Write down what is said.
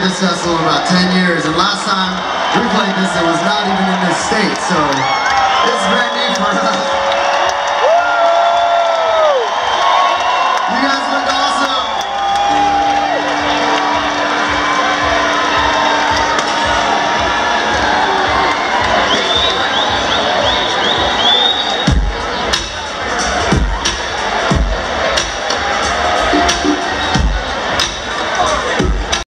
played this festival in about 10 years, and last time we played this, it was not even in this state, so it's brand new for us.